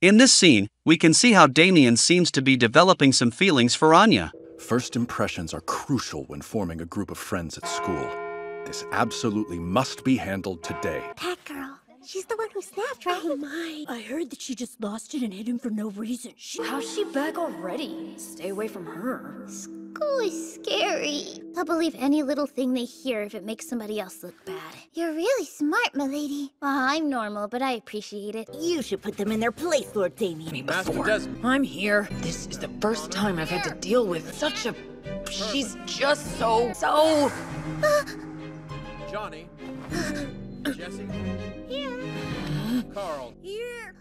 In this scene, we can see how Damian seems to be developing some feelings for Anya. First impressions are crucial when forming a group of friends at school. This absolutely must be handled today. That girl. She's the one who snapped, right? Oh my. I heard that she just lost it and hid him for no reason. She How's she back already? Stay away from her. School is scary. They'll believe any little thing they hear if it makes somebody else look bad. You're really smart, milady. Well, I'm normal, but I appreciate it. You should put them in their place, Lord Damian. Master Desmond. I'm here. This is the first time I've had to deal with such a. She's just so. so. Johnny. Jesse. Here. Carl. Here.